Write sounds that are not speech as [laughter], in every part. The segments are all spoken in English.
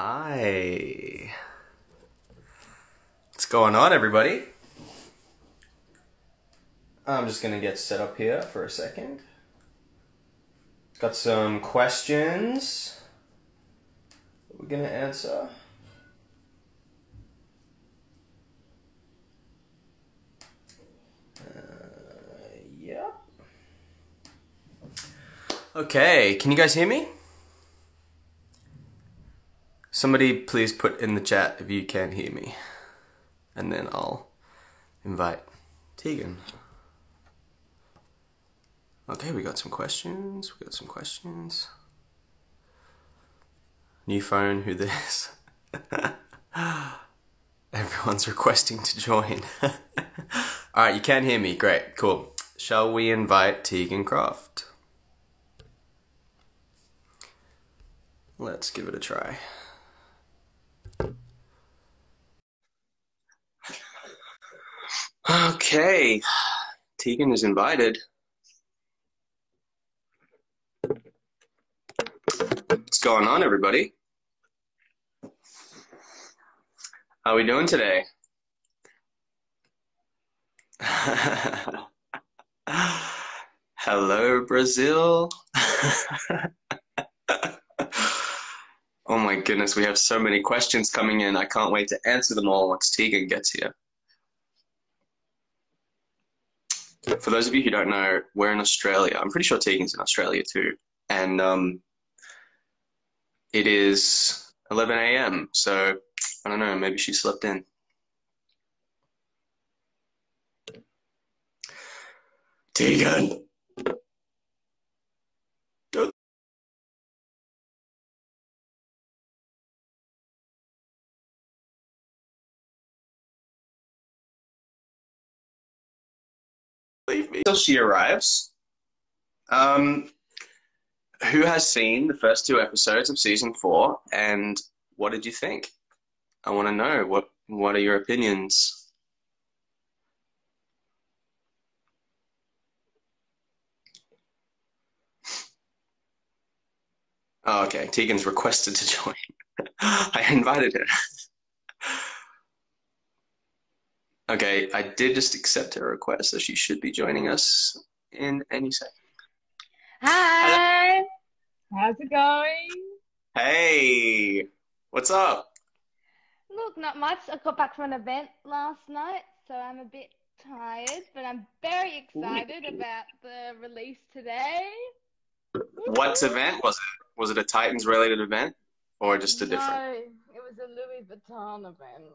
Hi. What's going on, everybody? I'm just going to get set up here for a second. Got some questions we're going to answer. Uh, yep. Okay, can you guys hear me? Somebody please put in the chat if you can hear me. And then I'll invite Teagan. Okay, we got some questions. We got some questions. New phone, who this? [laughs] Everyone's requesting to join. [laughs] Alright, you can hear me. Great, cool. Shall we invite Teagan Croft? Let's give it a try. Okay, Teagan is invited. What's going on, everybody? How are we doing today? [laughs] Hello, Brazil. [laughs] oh my goodness, we have so many questions coming in. I can't wait to answer them all once Teagan gets here. For those of you who don't know, we're in Australia. I'm pretty sure Teagan's in Australia too. And um, it is 11 a.m. So I don't know, maybe she slept in. Tegan. Till she arrives. Um, who has seen the first two episodes of season four, and what did you think? I want to know what what are your opinions? Oh, okay. Teagan's requested to join. [laughs] I invited her. Okay, I did just accept her request, so she should be joining us in any second. Hi. How's it going? Hey, what's up? Look, not much. I got back from an event last night, so I'm a bit tired, but I'm very excited about the release today. What event was it? Was it a Titans related event or just a different? No, it was a Louis Vuitton event.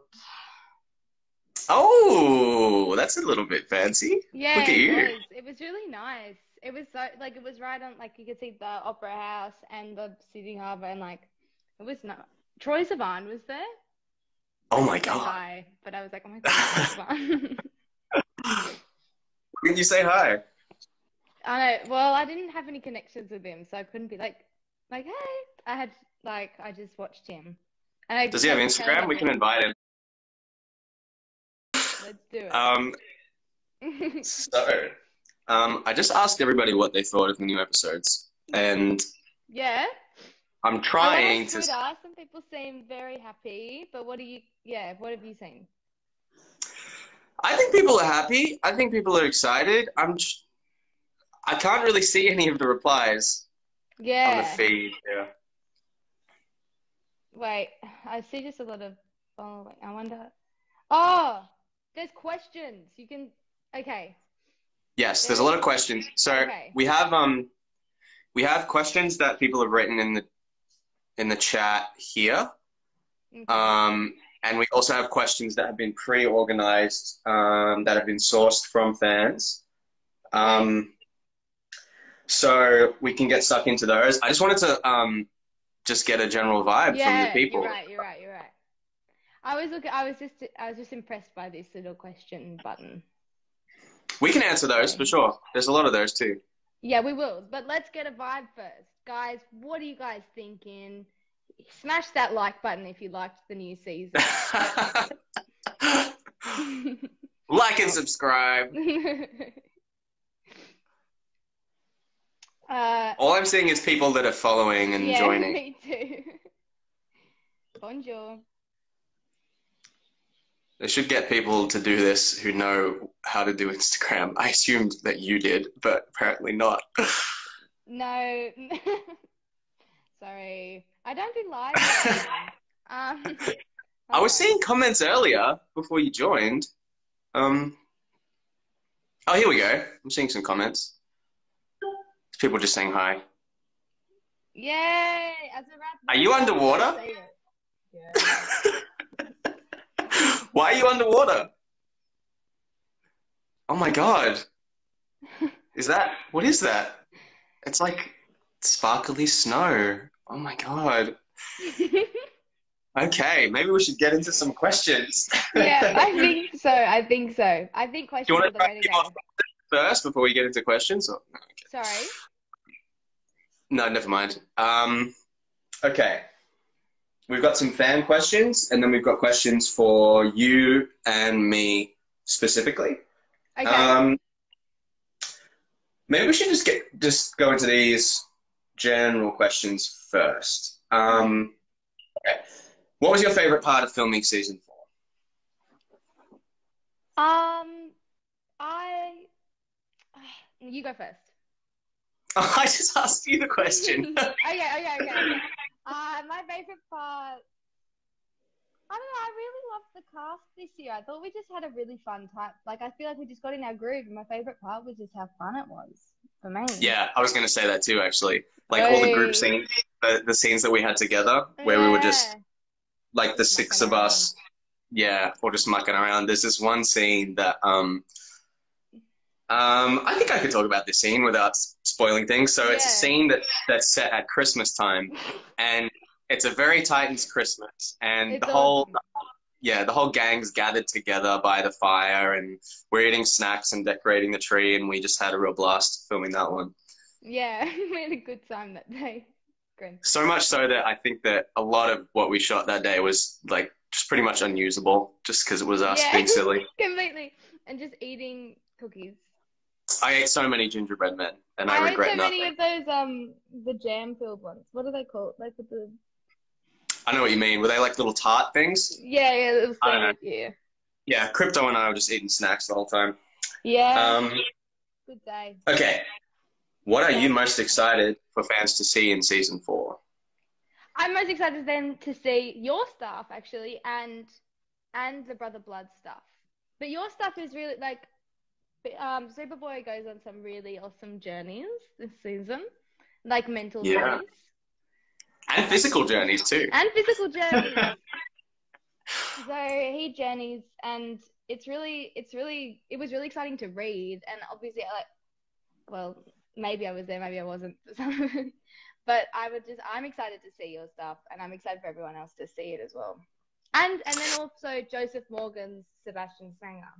Oh, that's a little bit fancy. Yeah, Look at it you. was. It was really nice. It was so like it was right on like you could see the Opera House and the Sydney Harbour and like it was not. Troye Sivan was there. Oh my god. hi, but I was like, oh my god. [laughs] Didn't you say hi? I know. Well, I didn't have any connections with him, so I couldn't be like, like, hey. I had like, I just watched him. And I Does he have just had to Instagram? We can invite him. Let's do it. Um, so, um, I just asked everybody what they thought of the new episodes, and yeah. I'm trying to. Twitter. Some people seem very happy, but what do you? Yeah, what have you seen? I think people are happy. I think people are excited. I'm. j- I can't really see any of the replies Yeah. on the feed. Yeah. Wait, I see just a lot of following. I wonder. Oh, there's questions. You can. Okay. Yes, there's a lot of questions. So Okay. we have um, we have questions that people have written in the in the chat here. Okay. Um, and we also have questions that have been pre-organized, um, that have been sourced from fans. Um, so we can get stuck into those. I just wanted to um, just get a general vibe yeah, from the people. you're right. You're right. You're right. I was looking. I was just. I was just impressed by this little question button. We can answer those for sure. There's a lot of those too. Yeah, we will. But let's get a vibe first, guys. What are you guys thinking? Smash that like button if you liked the new season. [laughs] like and subscribe. [laughs] uh, All I'm seeing is people that are following and yeah, [laughs] joining. me too. Bonjour. They should get people to do this who know how to do Instagram. I assumed that you did, but apparently not. No. [laughs] Sorry. I don't do live. [laughs] um, I was seeing comments earlier before you joined. Um, oh, here we go. I'm seeing some comments. People just saying hi. Yay! As a rat, Are you underwater? Yeah. [laughs] Why are you underwater? Oh my god. Is that what is that? It's like sparkly snow. Oh my god. [laughs] Okay, maybe we should get into some questions. yeah, I [laughs] think so. I think so. I think Do you want are to the way to try first before we get into questions? Or- no, okay. Sorry. No, never mind. Um, okay. We've got some fan questions, and then we've got questions for you and me specifically. Okay. Um, maybe we should just get just go into these general questions first. Um, okay. What was your favorite part of filming season four? um, I. You go first. [laughs] I just asked you the question. [laughs] okay, okay, okay. Uh, my favorite part. I don't know. I really loved the cast this year. I thought we just had a really fun time. Like, I feel like we just got in our groove, and my favorite part was just how fun it was for me. yeah, I was going to say that too, actually. Like all the group scenes, the, the scenes that we had together, where we were just like the six Mucking of us, yeah, or just mucking around. There's this one scene that um, um, I think I could talk about this scene without spoiling things. So it's a scene that that's set at Christmas time, and it's a very Titans Christmas, and It's the whole awesome. yeah, the whole gang's gathered together by the fire, and we're eating snacks and decorating the tree, and we just had a real blast filming that one. Yeah, [laughs] we had a good time that day. Great. So much so that I think that a lot of what we shot that day was like just pretty much unusable, just because it was us Yeah. being [laughs] silly. Completely. And just eating cookies. I ate so many gingerbread men, and I, I ate regret so nothing. many of those um the jam filled ones. What are they called? Like with the I know what you mean. Were they like little tart things? yeah yeah it was I don't know. yeah Yeah, Krypto and I were just eating snacks the whole time. yeah Um, good day. okay, what are you most excited for fans to see in season four? I'm most excited then to see your stuff actually and and the Brother Blood stuff. But your stuff is really like um Superboy goes on some really awesome journeys this season. Like mental Yeah. journeys. And physical journeys too. And physical journeys. [laughs] [laughs] so he journeys and it's really it's really it was really exciting to read and obviously I like well maybe I was there maybe I wasn't for some of it but I would just I'm excited to see your stuff and I'm excited for everyone else to see it as well and and then also Joseph Morgan's Sebastian Sanger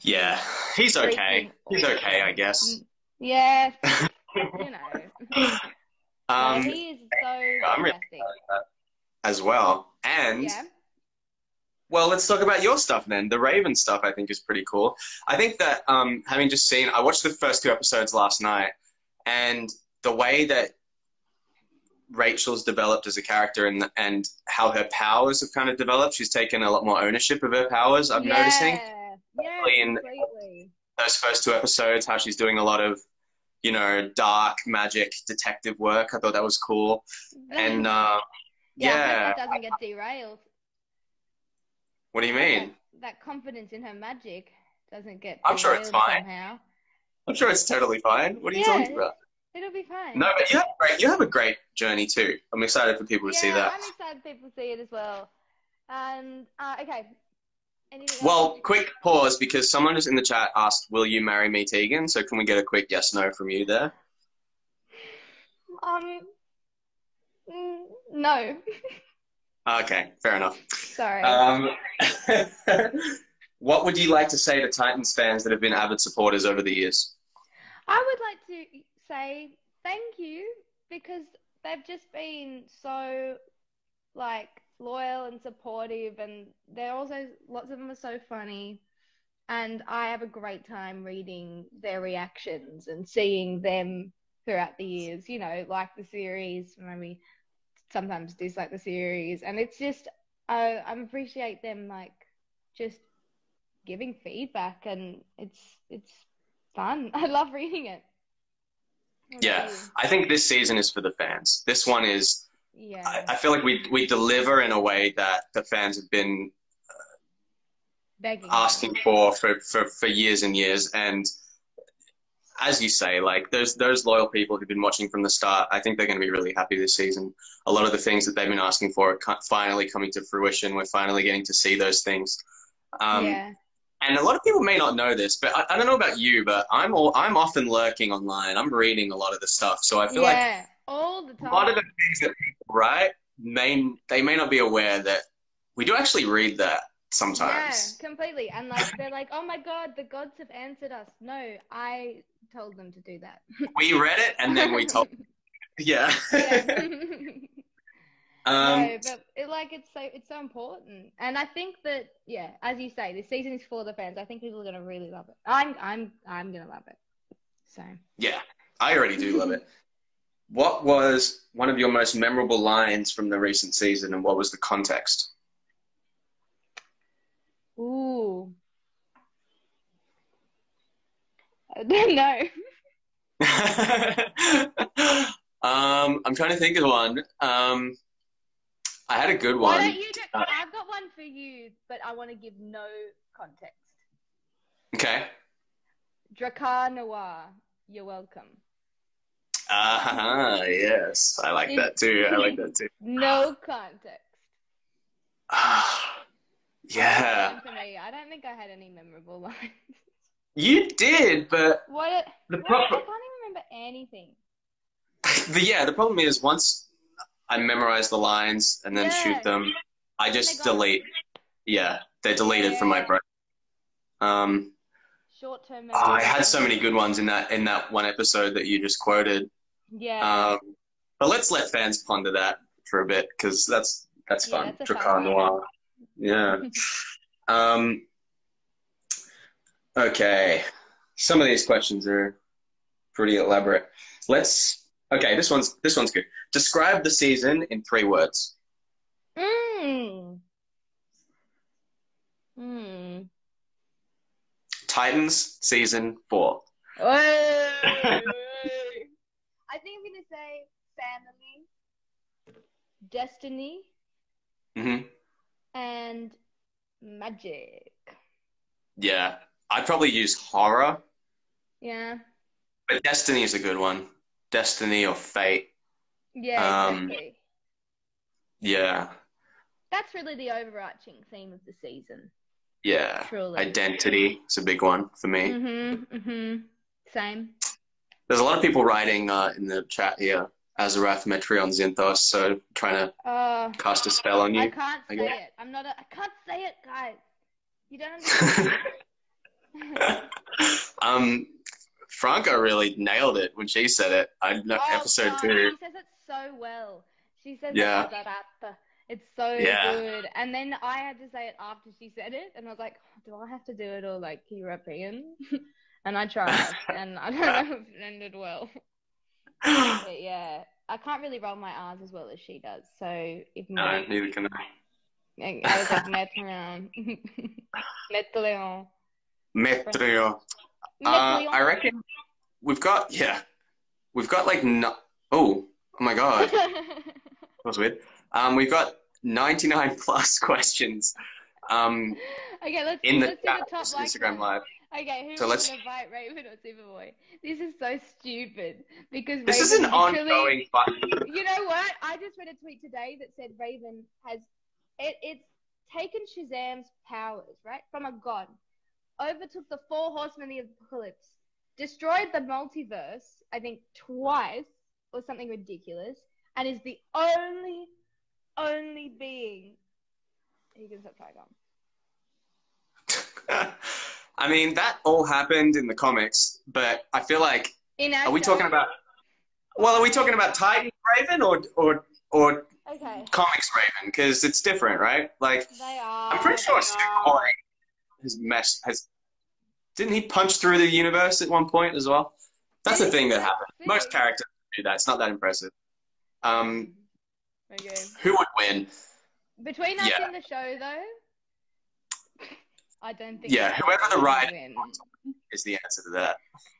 Yeah, he's okay. He's okay, I guess. yeah [laughs] you know Um, he is so I'm really as well. And yeah Well, let's talk about your stuff then. The Raven stuff, I think, is pretty cool. I think that um, having just seen, I watched the first two episodes last night, and the way that Rachel's developed as a character and and how her powers have kind of developed, she's taken a lot more ownership of her powers. I'm yeah. noticing yeah in- completely those first two episodes, how she's doing a lot of, you know, dark magic detective work. I thought that was cool, and uh, yeah, yeah. doesn't get derailed. What do you mean? That, that confidence in her magic doesn't get I'm sure it's fine. somehow. I'm sure it's totally fine. What are you Yeah. talking about? It'll be fine. No, but you have a great, you have a great journey too. I'm excited for people to yeah, see that. I'm excited people see it as well. And uh, okay? Well, quick pause because someone just in the chat asked, "Will you marry me, Teagan?" So can we get a quick yes no from you there? um, mm, no, [laughs] Okay, fair enough. sorry. Um, [laughs] what would you like to say to Titans fans that have been avid supporters over the years? I would like to say thank you because they've just been so like loyal and supportive and they're also lots of them are so funny and I have a great time reading their reactions and seeing them throughout the years, you know, like the series maybe sometimes dislike the series, and it's just I I appreciate them like just giving feedback, and it's it's fun. [laughs] I love reading it. What Yeah. I think this season is for the fans. This one is. Yeah. I, I feel like we we deliver in a way that the fans have been Begging. asking for for, for, for years and years. And as you say, like those those loyal people who've been watching from the start, I think they're going to be really happy this season. A lot of the things that they've been asking for are finally coming to fruition. We're finally getting to see those things. Um, yeah. And a lot of people may not know this, but I, I don't know about you, but I'm all, I'm often lurking online. I'm reading a lot of the stuff, so I feel like Yeah. All the a lot of the things that people write may they may not be aware that we do actually read that sometimes. Yeah, completely. And like they're like, oh my god, the gods have answered us. No, I told them to do that. [laughs] We read it and then we [laughs] told. Yeah. yeah. [laughs] um, no, but it, like it's so it's so important, and I think that yeah, as you say, this season is for the fans. I think people are gonna really love it. I'm I'm I'm gonna love it. So yeah, I already do love it. What was one of your most memorable lines from the recent season, and what was the context? ooh, I don't know. [laughs] um, I'm trying to think of one. Um, I had a good Why one. don't you? Do, Uh, I've got one for you, but I want to give no context. Okay. Drakkar Noir, you're welcome. Ah, yes, I like that too. I like [laughs] that too. No context. Ah, [sighs] yeah, I don't think I had any memorable [laughs] lines. you did, but What? the what I problem. can't even remember anything. [laughs] The, yeah, the problem is once I memorize the lines and then Yeah. shoot them, I just delete. Yeah, they're deleted from my brain. Um, Short term oh, I had so many good ones in that in that one episode that you just quoted. Yeah. Um, but let's let fans ponder that for a bit because that's that's Yeah, fun. Drakkar. Noir. Yeah. [laughs] um, okay. Some of these questions are pretty elaborate. Let's. Okay, this one's this one's good. Describe the season in three words. Mm. Mm. Titans season four. [laughs] I think I'm gonna say family, destiny, hmm and magic. Yeah, I'd probably use horror, Yeah. but Destiny is a good one. Destiny or Fate. Yeah, Um, exactly. Yeah, That's really the overarching theme of the season. yeah. Truly. Identity is a big one for me. Mhm. Mhm. Same. There's a lot of people writing uh, in the chat here. Azarath Metrion Zinthos, so trying to Uh, cast a spell on you. I can't I say it. I'm not. A, I can't say it, guys. You don't [laughs] understand. um, Franka really nailed it when she said it. I know Oh, episode God, two. She says it so well. She says Yeah. it Azarata. It's so Yeah. good. And then I had to say it after she said it, and I was like, "Oh, do I have to do it all like European? [laughs] and I tried, and I don't know if it ended well. [laughs] But yeah, I can't really roll my R's as well as she does. So if no, neither can I. I was like Metleon, [laughs] Metleon, Metrio. Uh, I reckon we've got yeah, we've got like no. Oh, oh my god, [laughs] that was weird. Um, we've got 99 plus questions. Um, okay, let's in the let's chat, the top Instagram live. Okay, who So let's- gonna invite Raven or Superboy? This is so stupid because This is an ongoing fun. You know what? I just read a tweet today that said Raven has it, it's taken Shazam's powers right from a god, overtook the four horsemen of the apocalypse, destroyed the multiverse, I think twice or something ridiculous, and is the only only being who can stop Trigon. I mean, that all happened in the comics, but I feel like are we talking about? Well, are we talking about Titan Raven or or or Okay. comics Raven? Because it's different, right? Like They are. I'm pretty sure. Superboy has messed has. Didn't he punch through the universe at one point as well? That's the thing that happened. Most characters do that. It's not that impressive. Um, Okay. Who would win? Between us Yeah. and the show, though, I don't think. Yeah, whoever the writer. Is the answer to that.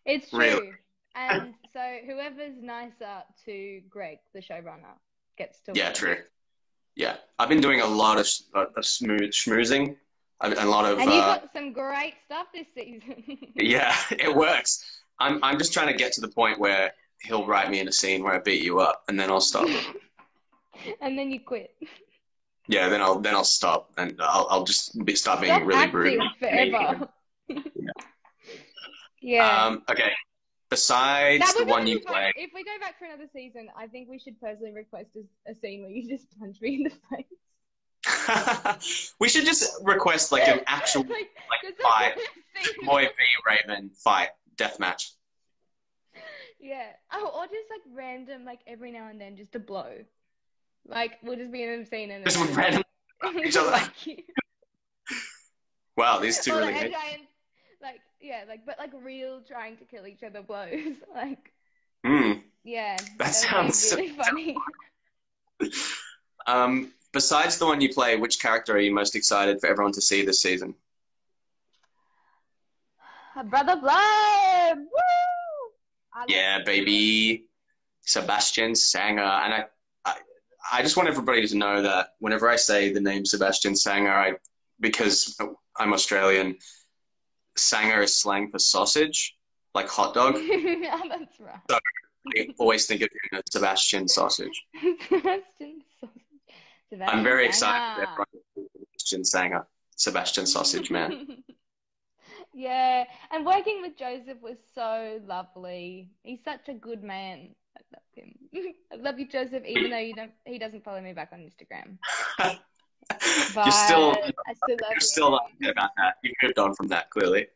It's true. Really? And so whoever's nicer to Greg, the showrunner, gets to Yeah, win. true. Yeah, I've been doing a lot of, of smooth schmoozing, and a lot of. And you've Uh, got some great stuff this season. [laughs] yeah, [laughs] it works. I'm I'm just trying to get to the point where he'll write me in a scene where I beat you up, and then I'll stop. [laughs] and then you quit. Yeah, then I'll then I'll stop, and I'll I'll just be, start being Stop really rude. forever. [laughs] yeah. Um, okay. Besides the one you play, If we go back for another season, I think we should personally request a, a scene where you just punch me in the face. [laughs] we should just request like an actual [laughs] like, a fight. boy v Raven fight death match. Yeah. Oh, or just like random, like every now and then, just a blow. Like we'll just be in a scene and Just then- random. [laughs] each other. Like. [laughs] Wow, these two Or really like, hate. giant, like yeah, like but like real trying to kill each other blows. [laughs] like Hmm. yeah, That that sounds so- really funny. Um, besides the one you play, which character are you most excited for everyone to see this season? Brother Blood. Woo! Yeah, baby, Sebastian Sanger, and I, I, just want everybody to know that whenever I say the name Sebastian Sanger, I, because I'm Australian, Sanger is slang for sausage, like hot dog. [laughs] yeah, that's right. I always think of him as Sebastian sausage. [laughs] Sebastian Sausage. I'm very Sebastian excited for everyone to see ah. Sebastian Sanger, Sebastian Sausage Man. [laughs] yeah, and working with Joseph was so lovely. He's such a good man. I love him. [laughs] I love you, Joseph, even though you don't. He doesn't follow me back on Instagram. [laughs] But you're still, I still love you're still upset about that. You've moved on from that, clearly.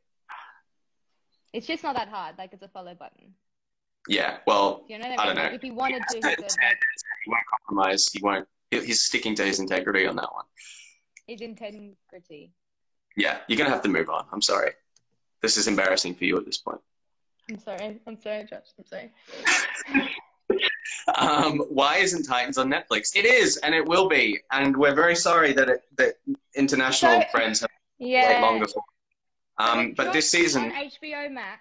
It's just not that hard. Like it's a follow button. Yeah, well, You know I I don't know. Like, if he wanted to, he could. But he won't compromise. He won't. He's sticking to his integrity on that one. his integrity. Yeah, you're gonna have to move on. I'm sorry. This is embarrassing for you at this point. I'm sorry. I'm sorry, Josh. I'm sorry. [laughs] Um, why isn't Titans on Netflix? It is, and it will be, and we're very sorry that it, that international So- friends have Yeah. waited longer for. Um, but this season, on HBO Max,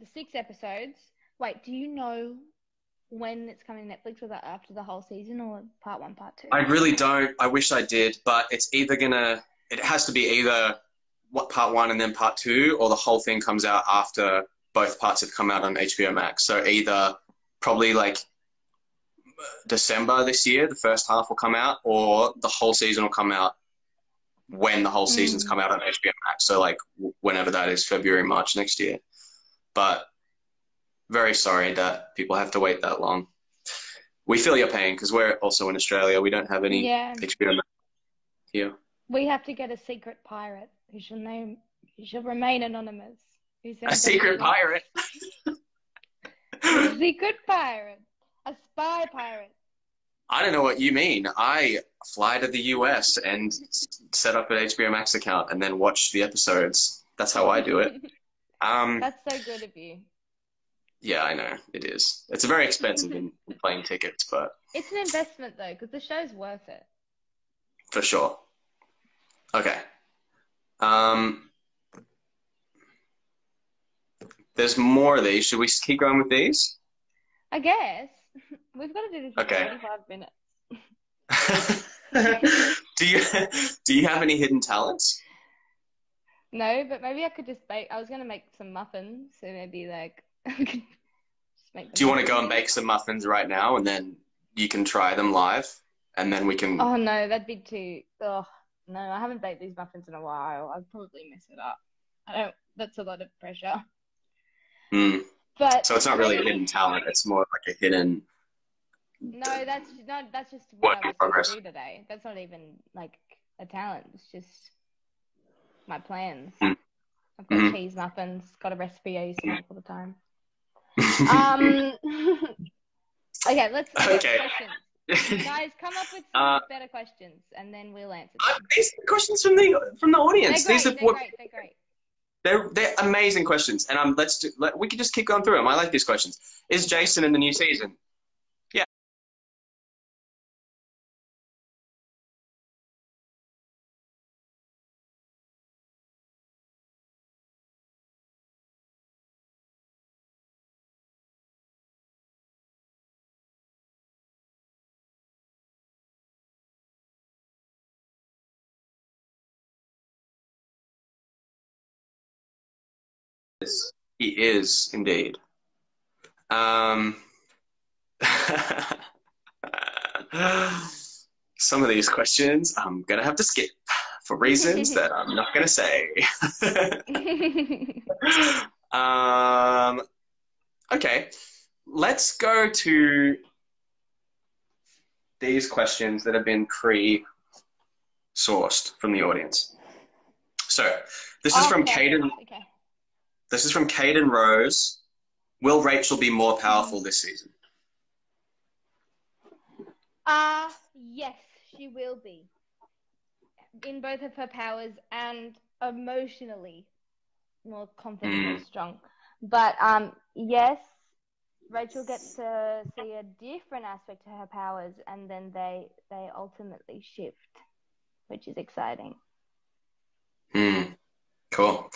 the six episodes. Wait, do you know when it's coming to Netflix? Was that after the whole season or part one, part two? I really don't. I wish I did, but it's either gonna. It has to be either what part one and then part two, or the whole thing comes out after both parts have come out on HBO Max. So either probably like December this year, the first half will come out, or the whole season will come out when the whole season's Mm. come out on HBO Max. So like whenever that is, February, March next year. But very sorry that people have to wait that long. We feel your pain because we're also in Australia. We don't have any yeah, HBO Max here. we have to get a secret pirate who shall name, who shall remain anonymous. A secret pirate. A [laughs] secret pirate, a spy pirate. I don't know what you mean. I fly to the US and set up an HBO Max account and then watch the episodes. That's how I do it. [laughs] Um, That's so good of you. yeah, I know it is. It's very expensive in, in [laughs] plane tickets, but It's an investment though, because the show's worth it. for sure. Okay. Um, there's more of these. Should we keep going with these? I guess [laughs] we've got to do this for Okay. 45 minutes. [laughs] do you do you have any hidden talents? No, but maybe I could just bake. I was gonna make some muffins, so maybe like [laughs] I could just make. Do you want to go and bake some muffins right now, and then you can try them live, and then we can. Oh no, that'd be too. Oh no, I haven't baked these muffins in a while. I'd probably mess it up. I don't. That's a lot of pressure. Hmm. But So it's not really a hidden talent. It's more like a hidden. No, that's no, that's just what I was progress. gonna do today. That's not even like a talent. It's just my plans. Mm. I've got Mhm. cheese muffins. Got a recipe I use to make all the time. [laughs] Um. [laughs] okay, let's Okay. questions. Guys, come up with some Uh, better questions, and then we'll answer Uh, them. These are questions from the from the audience. These are They're what great. They're great. They're they're amazing questions, and um, let's do, let, we can just keep going through them. I like these questions. Is Jason in the new season? Is. He is indeed. Um, [laughs] some of these questions I'm gonna have to skip for reasons that I'm not gonna say. [laughs] um, okay, let's go to these questions that have been pre-sourced from the audience. So this is from Okay, Caden. Okay. This is from Caden Rose. Will Rachel be more powerful this season? Uh, yes, she will be. In both of her powers and emotionally more confident and strong. But um, yes, Rachel gets to see a different aspect to her powers, and then they they ultimately shift, which is exciting. Hmm. Cool.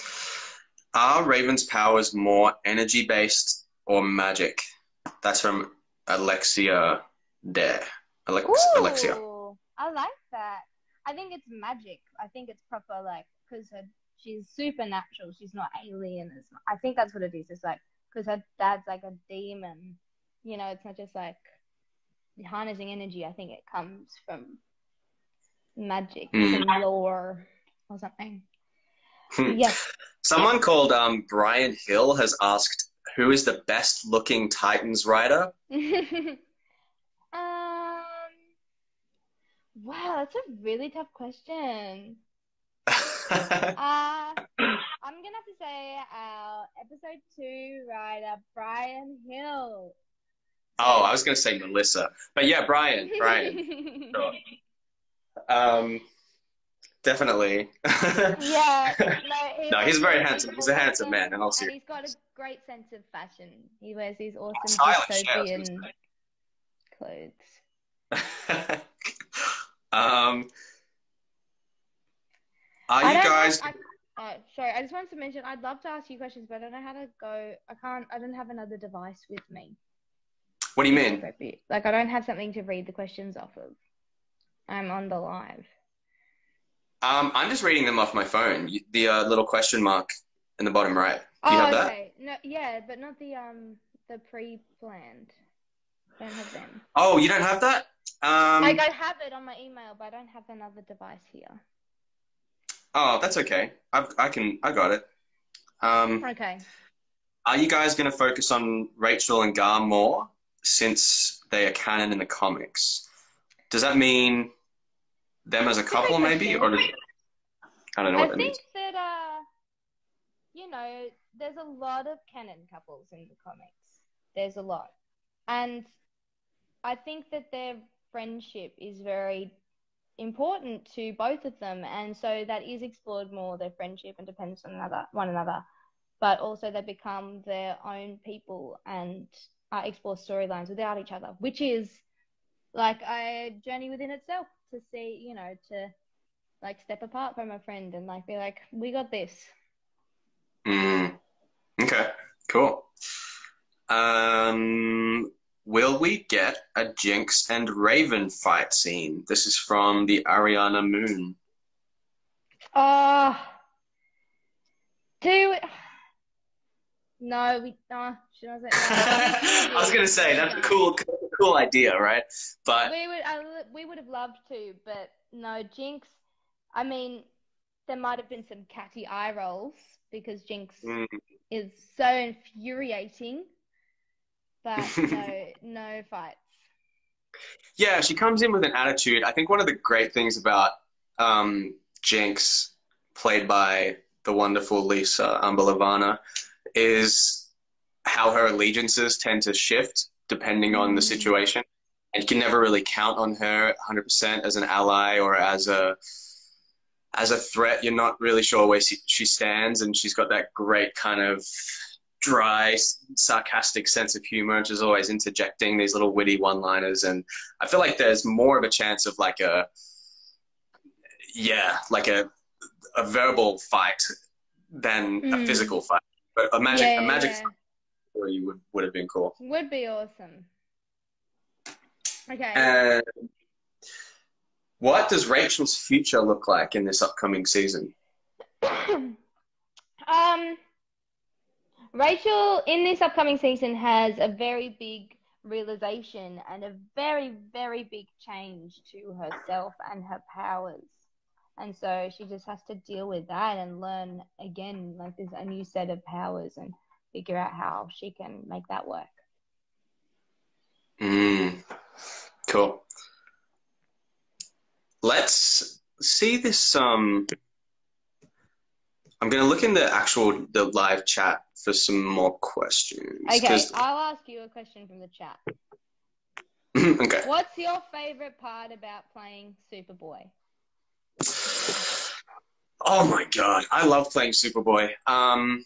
Are Raven's powers more energy based or magic? That's from Alexia Dare. Alex- Alexia. I like that. I think it's magic. I think it's proper, like, because she's supernatural. She's not alien. It's not, I think that's what it is. It's like, because her dad's like a demon. You know, it's not just like harnessing energy. I think it comes from magic, Mm. lore, or something. Hmm. Yes. Someone called um, Brian Hill has asked, "Who is the best looking Titans writer?" [laughs] um. Wow, that's a really tough question. [laughs] Uh, I'm gonna have to say our episode two writer Brian Hill. oh, I was going to say Melissa, but yeah, Brian. Brian. [laughs] Sure. Um, definitely. yeah. [laughs] No, he No, he's very handsome. He's a handsome man, and seriousness. he's got a great sense of fashion. He wears these awesome Stylish, yeah, I was gonna dystopian clothes. [laughs] um, are I you guys? Have, I, uh, sorry, I just wanted to mention I'd love to ask you questions, but I don't know how to go. I can't. I don't have another device with me. What do you mean? Like I don't have something to read the questions off of. I'm on the live. Um, I'm just reading them off my phone. The uh, little question mark in the bottom right. Do you oh, have that? okay. No, yeah, but not the um the pre-planned. Don't have them. Oh, you don't have that? Um, like I have it on my email, but I don't have another device here. oh, that's okay. I've, I can. I got it. Um, Okay. are you guys going to focus on Rachel and Gar more since they are canon in the comics? Does that mean them as a couple, maybe, or I don't know I what that think means. that uh, you know, there's a lot of canon couples in the comics. There's a lot, and I think that their friendship is very important to both of them, and so that is explored more. Their friendship and depends on another one another, but also they become their own people and uh, explore storylines without each other, which is like a journey within itself to see, you know, to like step apart from a friend and like be like, we got this. Mm. Okay, cool. Um, will we get a Jinx and Raven fight scene? This is from the Ariana Moon. Oh, do no, we no, she doesn't. [laughs] I was gonna say that's a cool, cool idea, right? But We would, I, we would have loved to, but no, Jinx. I mean, there might have been some catty eye rolls because Jinx mm, is so infuriating, but [laughs] no, no fights. yeah, she comes in with an attitude. I think one of the great things about um, Jinx, played by the wonderful Lisa Ambalavanar, is how her allegiances tend to shift depending on the Mm. situation. And you can never really count on her 100% as an ally or as a as a threat. You're not really sure where she, she stands, and she's got that great kind of dry, sarcastic sense of humor. and She's always interjecting these little witty one-liners, and I feel like there's more of a chance of like a yeah, like a a verbal fight than a Mm. physical fight. But a magic yeah, a magic yeah. fight for you would, would have been cool. would be awesome. Okay. And what does Rachel's future look like in this upcoming season? [clears throat] um, Rachel in this upcoming season has a very big realization and a very, very big change to herself and her powers. And so she just has to deal with that and learn again, like there's a new set of powers and figure out how she can make that work. Mm. Cool. Let's see this. Um, I'm going to look in the actual the live chat for some more questions. Okay, I'll ask you a question from the chat. [clears throat] okay. What's your favorite part about playing Superboy? Oh my god, I love playing Superboy. Um,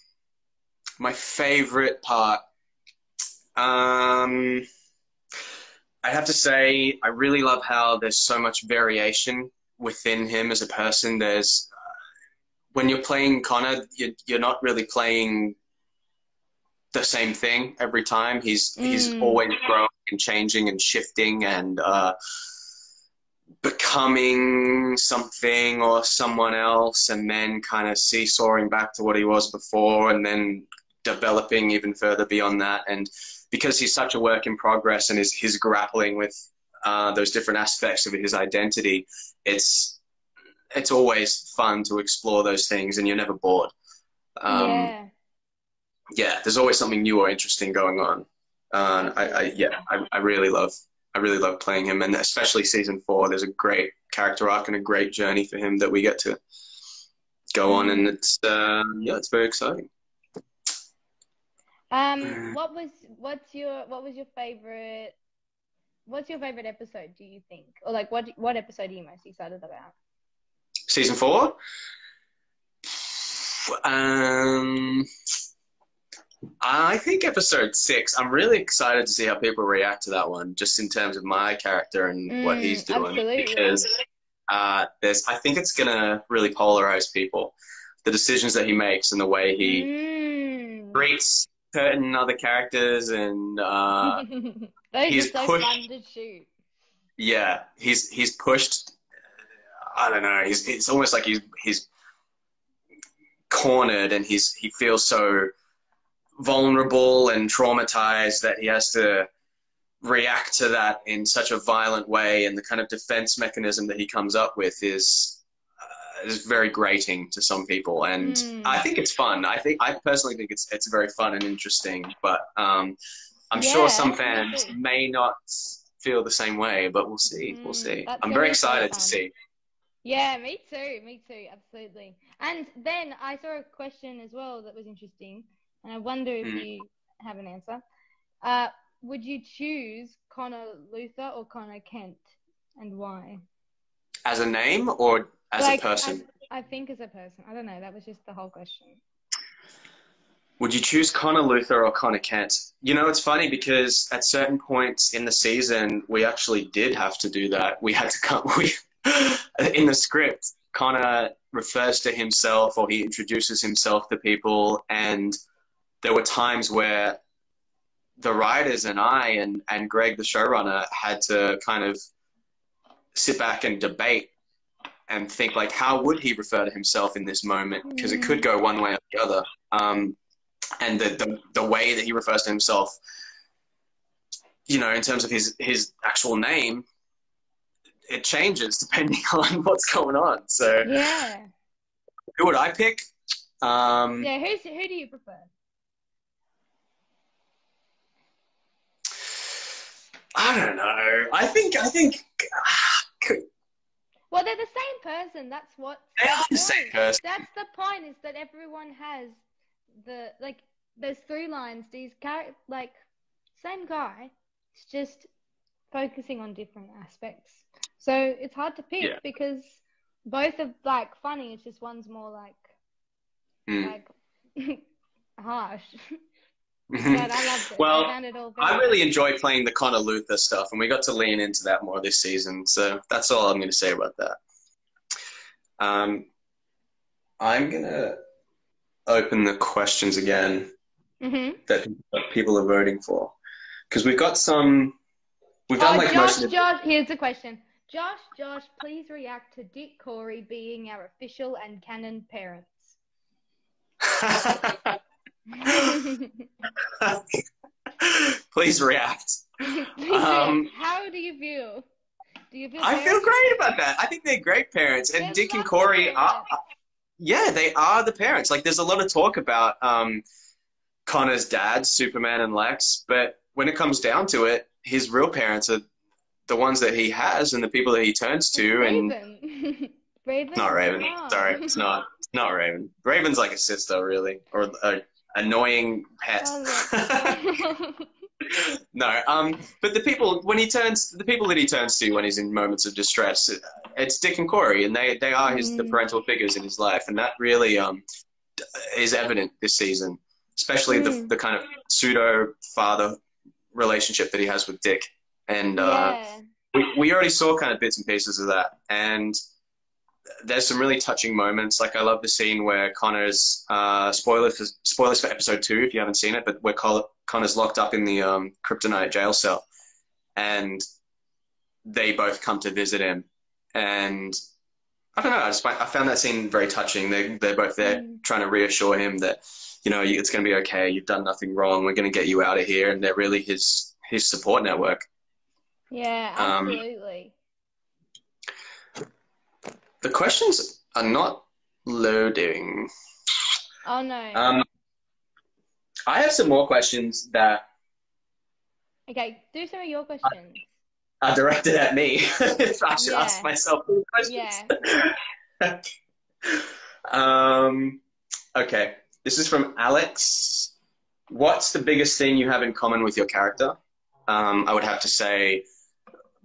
my favorite part. Um, I have to say, I really love how there's so much variation within him as a person. There's uh, when you're playing Connor, you're, you're not really playing the same thing every time. He's mm. he's always growing and changing and shifting and uh, becoming something or someone else, and then kind of seesawing back to what he was before, and then developing even further beyond that. And because he's such a work in progress and is he's grappling with uh, those different aspects of his identity, it's it's always fun to explore those things, and you're never bored. Um, yeah. Yeah, there's always something new or interesting going on. Uh, I, I, yeah, I, I really love I really love playing him, and especially season four. There's a great character arc and a great journey for him that we get to go on, and it's uh, yeah, it's very exciting. Um, what was what's your what was your favorite? What's your favorite episode? Do you think, or like what what episode are you most excited about? Season four. Um, I think episode six. I'm really excited to see how people react to that one, just in terms of my character and mm, what he's doing. Absolutely. Because uh, there's, I think it's gonna really polarize people. The decisions that he makes and the way he mm. treats certain other characters, and uh, [laughs] he's so pushed. fun to shoot. Yeah, he's he's pushed. I don't know. He's it's almost like he's he's cornered, and he's he feels so vulnerable and traumatized that he has to react to that in such a violent way and the kind of defense mechanism that he comes up with is is very grating to some people and mm. I think it's fun I think I personally think it's it's very fun and interesting but um, I'm yeah, sure some fans may not feel the same way but we'll see mm, we'll see I'm very excited to see yeah me too me too absolutely and then I saw a question as well that was interesting and I wonder if mm. you have an answer. Uh, would you choose Connor Luther or Connor Kent, and why? As a name or as like, a person? As, I think as a person. I don't know. That was just the whole question. Would you choose Connor Luther or Connor Kent? You know, it's funny because at certain points in the season, we actually did have to do that. We had to come. [laughs] We in the script, Connor refers to himself or he introduces himself to people and there were times where the writers and I and, and Greg, the showrunner, had to kind of sit back and debate and think like, how would he refer to himself in this moment? Because it could go one way or the other. Um, and the, the, the way that he refers to himself, you know, in terms of his, his actual name, it changes depending [laughs] on what's going on. So yeah, who would I pick? Um, yeah, who's, who do you prefer? I don't know. I think I think. Well, they're the same person. That's what. They are the same person. That's the point. Is that everyone has the like. There's three lines. These character like same guy. It's just focusing on different aspects. So it's hard to pick yeah. because both are like funny. It's just one's more like mm. like [laughs] harsh. [laughs] I well, I, I really enjoy playing the Connor Luther stuff, and we got to lean into that more this season. So that's all I'm going to say about that. Um, I'm going to open the questions again mm-hmm. that people are voting for because we've got some. We've done oh, like Josh, most Josh, here's the question. Josh, Josh, please react to Dick Kory being our official and canon parents. [laughs] [laughs] [laughs] [laughs] Please react. Um, how do you feel? Do you feel? I feel great about that. I think they're great parents, and Dick and Kory are. Yeah, they are the parents. Like, there's a lot of talk about um, Connor's dad, Superman, and Lex, but when it comes down to it, his real parents are the ones that he has and the people that he turns to. And Raven. [laughs] Raven. not Raven. Sorry, it's not. It's not Raven. Raven's like a sister, really, or a annoying pet. Oh, [laughs] no, um, but the people when he turns, the people that he turns to when he's in moments of distress, it's Dick and Kory, and they they are his the Mm. parental figures in his life, and that really um is evident this season, especially the Mm. the kind of pseudo father relationship that he has with Dick, and uh, yeah. we, we already saw kind of bits and pieces of that and there's some really touching moments. Like i love the scene where connor's uh, spoilers for, spoilers for episode two if you haven't seen it but where connor's locked up in the um, kryptonite jail cell. And they both come to visit him. And i don't know i just find, i found that scene very touching. They, they're both there Mm. trying to reassure him that you know it's going to be okay you've done nothing wrong we're going to get you out of here. And they're really his his support network. Yeah, Um, absolutely. The questions are not loading. oh no. Um, I have some more questions that okay, do some of your questions. are directed at me. [laughs] I should Yeah. ask myself questions. Yeah. [laughs] um, okay, this is from Alex. What's the biggest thing you have in common with your character? Um, I would have to say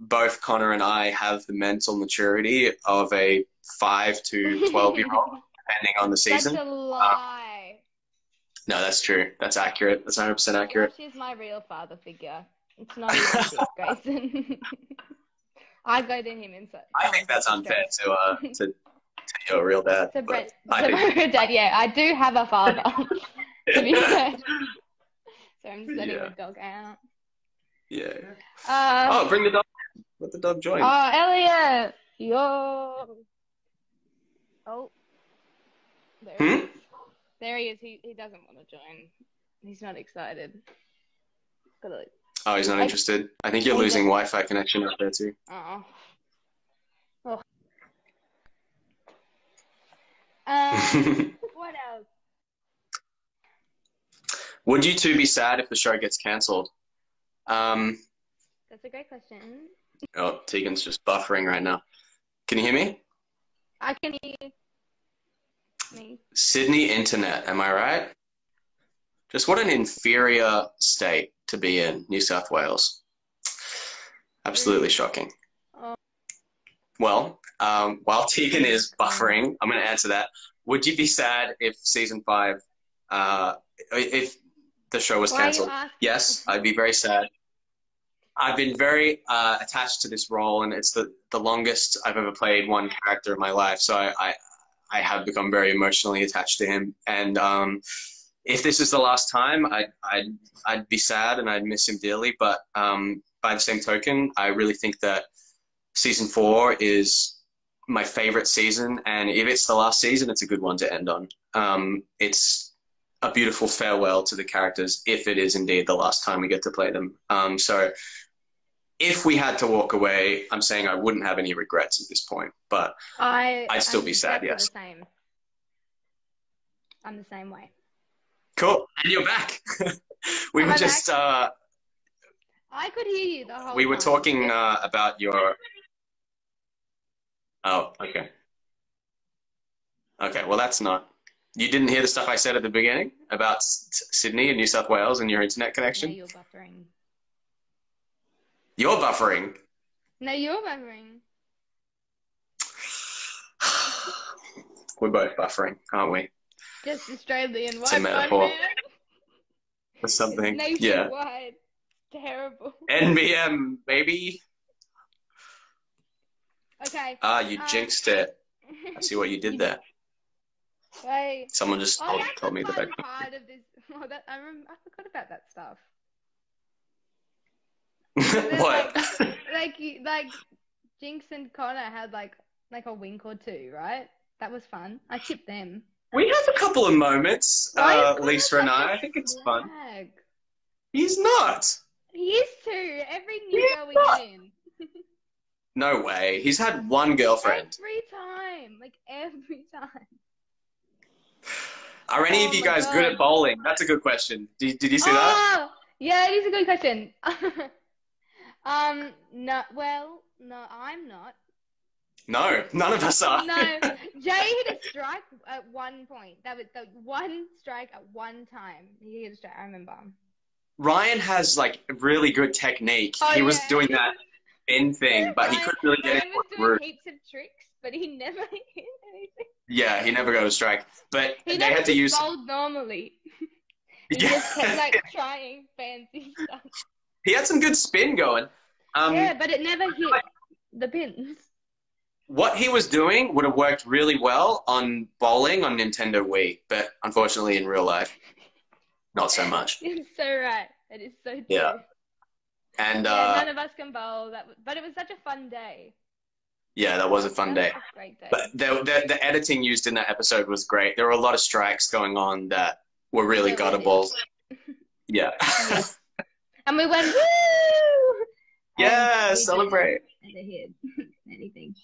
both Connor and I have the mental maturity of a five to twelve year old, [laughs] depending on the That's season. a lie. No, that's true. That's accurate. That's 100% accurate. Josh is my real father figure. It's not [laughs] Grayson. [laughs] I go to him in such. I think that's unfair to uh to, to your real dad. So but Brett, I so think- my dad, yeah, I do have a father. to be fair. So I'm just letting Yeah. the dog out. yeah. Uh, Oh, bring the dog. Let the dog join. Oh, Elliot! Yo! Oh. There, he Hmm? is. there he is. He, he doesn't want to join. He's not excited. Gotta, Oh, he's not I- interested. I think you're losing Wi-Fi connection out there too. oh. Oh. Um, [laughs] what else? Would you two be sad if the show gets cancelled? Um, That's a great question. oh, Teagan's just buffering right now. Can you hear me? I can hear me. Sydney internet, am I right? Just what an inferior state to be in, New South Wales. Absolutely shocking. Oh. Well, um, while Teagan is [laughs] buffering, I'm going to answer that. Would you be sad if season five, uh, if the show was Why are you cancelled? Yes, I'd be very sad. I've been very uh, attached to this role, and it's the, the longest I've ever played one character in my life. So I, I, I have become very emotionally attached to him. And um, if this is the last time, I'd, I'd, I'd be sad and I'd miss him dearly. But um, by the same token, I really think that season four is my favorite season. And if it's the last season, it's a good one to end on. Um, it's a beautiful farewell to the characters if it is indeed the last time we get to play them. Um, so if we had to walk away, I'm saying I wouldn't have any regrets at this point. But I, I'd still I'm be sad, yes. The same. I'm the same way. cool, and you're back. [laughs] we Am were just uh, I could hear you the whole we were talking uh, about your. Oh, okay. Okay, well that's not. You didn't hear the stuff I said at the beginning about S- Sydney and New South Wales and your internet connection. you're buffering. You're buffering. No, you're buffering. [sighs] We're both buffering, aren't we? Just Australian It's a metaphor. Or something. It's Yeah. Terrible. NBN, baby. Okay. Ah, you Uh, jinxed it. I see what you did there. Wait. Someone just Oh, told, told me the that I. part of this. [laughs] Oh, that, I, rem- I forgot about that stuff. [laughs] what? [laughs] Like, you- like Jinx and Connor had like like a wink or two, right? That was fun. I tipped them. we have a couple of moments, uh, Lisa and I. I think it's fun. He's not. He used to. Every new girl we get in. [laughs] No way. He's had one girlfriend. Every time. Like every time. Are any of Oh you my guys good at bowling? That's a good question. Did, did you see that? Oh, yeah, it is a good question. Um, no, well, no, I'm not. No, none of us are. No, [laughs] Jay hit a strike at one point. That was the one strike at one time. He hit a strike. I remember. Ryan has like really good technique. Oh, he was yeah. doing that in thing, but he couldn't really get Ryan it was doing heaps of tricks, but he never [laughs] hit anything. Yeah, he never got a strike. But He they had to use. bowled normally. [laughs] He Yeah. just kept like trying fancy stuff. He had some good spin going. Um, yeah, but it never hit the pins. What he was doing would have worked really well on bowling on Nintendo Wii, but unfortunately in real life, not so much. [laughs] You're so right. It is so true. Yeah. And Yeah, uh, none of us can bowl. That, but it was such a fun day. yeah, that was a fun day. That was a great day. But the, the the editing used in that episode was great. There were a lot of strikes going on that were really really guttable. Yeah. [laughs] [laughs] And we went woo. [laughs] yeah, And celebrate. [laughs] anything.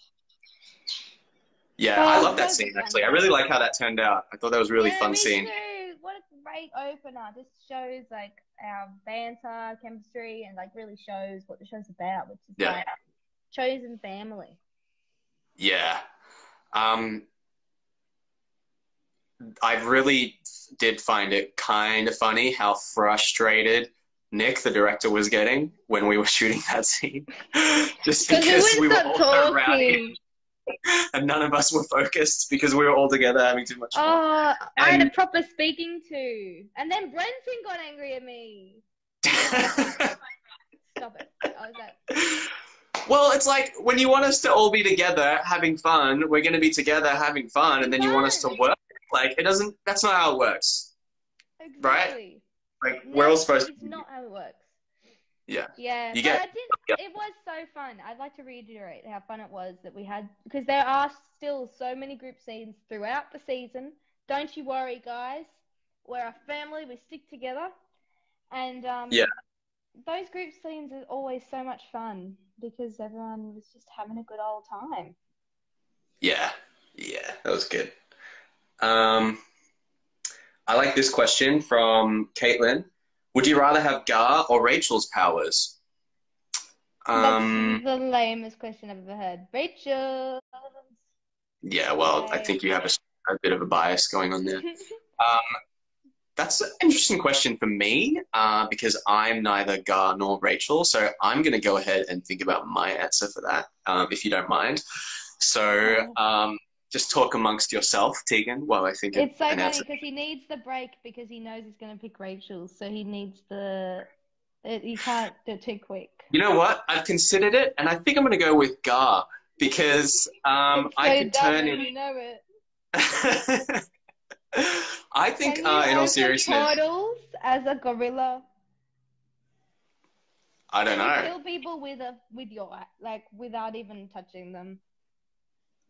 Yeah, Oh, I love that so scene fun. actually. I really like how that turned out. I thought that was a really yeah, fun scene. Too. What a great opener! This shows like our banter, chemistry, and like really shows what the show's about, which is Yeah. like chosen family. Yeah. Um, I really did find it kind of funny how frustrated Nick, the director, was getting when we were [laughs] shooting that scene. [gasps] Just Because we we were all so rowdy [laughs] and none of us were focused because we were all together having too much fun. Oh, I had a And- proper speaking to, and then Brenton got angry at me. [laughs] Stop it! I was like, well, it's like when you want us to all be together having fun, we're going to be together having fun, and then you want us to work. Like, it doesn't, that's not how it works. exactly. Like, No, we're all supposed to. It's not how it works. Yeah. Yeah, You get- I did. It was so fun. I'd like to reiterate how fun it was that we had because there are still so many group scenes throughout the season. Don't you worry, guys. We're a family. We stick together, and um, Yeah. those group scenes are always so much fun because everyone was just having a good old time. Yeah, yeah, that was good. Um, I like this question from Caitlin. Would you rather have Gar or Rachel's powers? Um, That's the lamest question I've ever heard. Rachel. yeah, well, I think you have a, a bit of a bias going on there. [laughs] Um, that's an interesting question for me uh, because I'm neither Gar nor Rachel, so I'm going to go ahead and think about my answer for that, um, if you don't mind. So, um, just talk amongst yourself, Teagan, while I think It's so funny because he needs the break because he knows he's going to pick Rachel, so he needs the. It, you [sighs] can't do it too quick. You know what? I've considered it, and I think I'm going to go with Gar because um, so I could turn in. You know it. [laughs] I think, uh, in all seriousness, portals as a gorilla? I don't know. Kill people with a with your like without even touching them.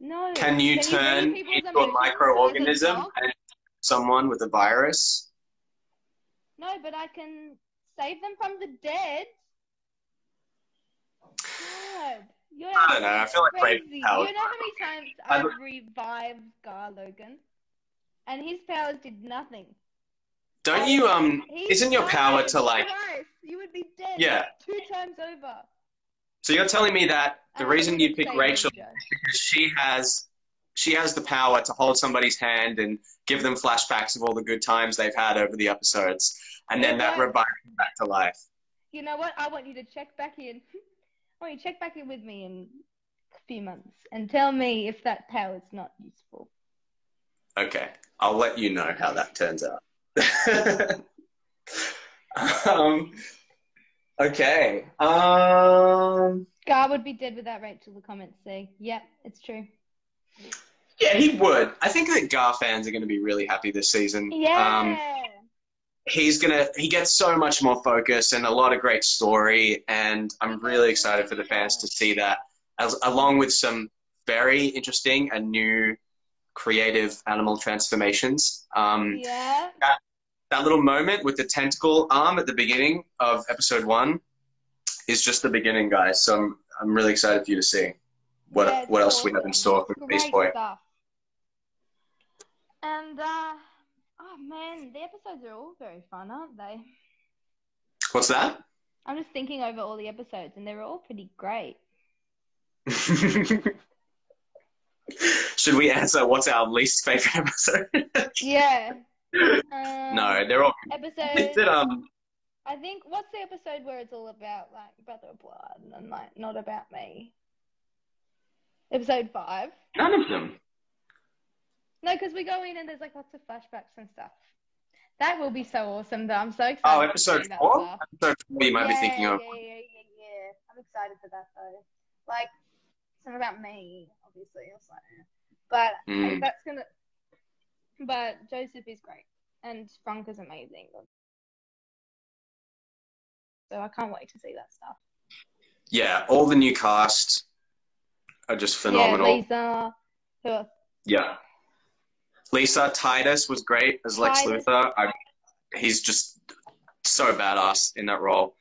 No. Can you read turn people's into a microorganism and someone with a virus? No, but I can save them from the dead. God, you're I don't know, I feel like crazy. You know how many [laughs] times I I've revived Gar Logan, and his powers did nothing. Don't you um? Isn't your power to like? You would be dead. Yeah. Two times over. So you're telling me that the reason you wouldn't pick Rachel Joe. because she has she has the power to hold somebody's hand and give them flashbacks of all the good times they've had over the episodes, and then that revives them back to life. You know what? I want you to check back in. I want you to check back in with me in a few months and tell me if that power is not useful. Okay, I'll let you know how that turns out. [laughs] um, okay. Um, Gar would be dead without Rachel. The comments say, "Yep, it's true." yeah, he would. I think that Gar fans are going to be really happy this season. Yeah. Um, he's gonna he gets so much more focus and a lot of great story and i'm really excited for the fans to see that as, along with some very interesting and new creative animal transformations. Um, Yeah. that little moment with the tentacle arm at the beginning of episode one is just the beginning, guys. So I'm, I'm really excited for you to see what Yeah, what else we have in store for Great Beast Boy. stuff. And uh, oh man, the episodes are all very fun, aren't they? What's that? I'm just thinking over all the episodes, and they're all pretty great. [laughs] Should we answer what's our least favorite episode? Yeah. Um, no, they're all. Episode. Is um? I think what's the episode where it's all about like brother of blood and like not about me. Episode five. None of them. No, because we go in and there's like lots of flashbacks and stuff. That will be so awesome, though. I'm so excited. Oh, episode four. Episode four. You might be thinking of. Yeah, yeah, yeah, yeah. I'm excited for that though. Like, it's not about me, obviously. Also. But Mm. that's gonna. But Joseph is great, and Frank is amazing. So I can't wait to see that stuff. Yeah, all the new casts are just phenomenal. Yeah. Lisa. Who else? Yeah. Lisa Titus was great as Lex Titus. Luthor. I, he's just so badass in that role.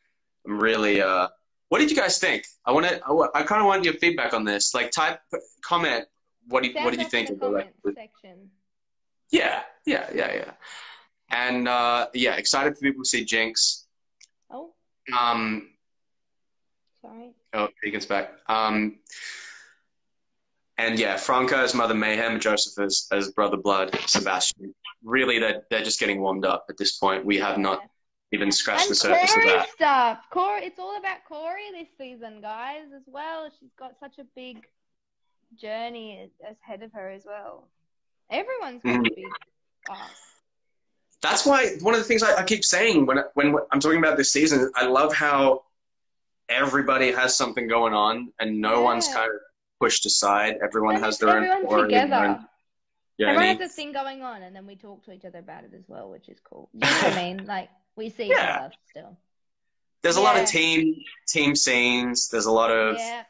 I'm really. Uh, what did you guys think? I want to. I, I kind of want your feedback on this. Like, type comment. What do you, what did you think of the Lex? section. Yeah, yeah, yeah, yeah. And uh, yeah, excited for people to see Jinx. Oh, Um, sorry. oh, Teagan's back. Um, and yeah, Franka as Mother Mayhem, Joseph as, as Brother Blood, Sebastian. Really, they're, they're just getting warmed up at this point. We have not even scratched and the surface Kory of that. stuff. Kory, it's all about Kory this season, guys, as well. She's got such a big journey ahead of her as well. Everyone's got Mhm. a big. That's why one of the things I, I keep saying when when I'm talking about this season, I love how everybody has something going on and no one's kind of pushed aside. Everyone And has their own everyone their together. own Everyone journey. has a thing going on, and then we talk to each other about it as well, which is cool. You know what I mean? [laughs] Like we see each Yeah. other still. There's a lot of team team scenes. There's a lot of Yeah.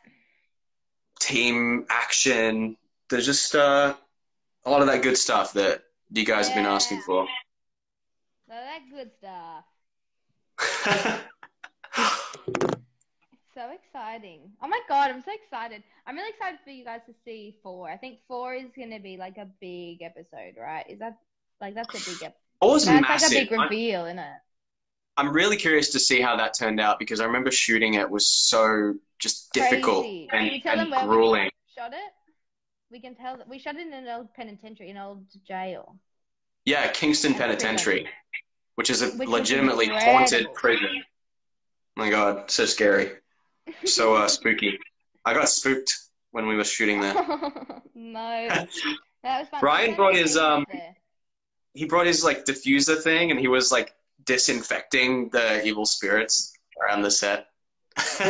team action. There's just uh, a lot of that good stuff that you guys have been asking for. So that good stuff. [laughs] So exciting. Oh my god, I'm so excited. I'm really excited for you guys to see four. I think four is gonna be like a big episode, right? Is that like that's a big episode? Four's That's massive. like a big I'm- reveal, isn't it? I'm really curious to see how that turned out because I remember shooting it was so just difficult Crazy. and, you tell and where grueling. shot it? We can tell that we shot it in an old penitentiary, an old jail. Yeah, Kingston prison. Penitentiary, which is a Which legitimately incredible. haunted prison. Oh my god, so scary, so uh, [laughs] spooky. I got spooked when we were shooting there. [laughs] no, that was fun. Ryan brought his, um. He brought his like diffuser thing, and he was like disinfecting the evil spirits around the set. Go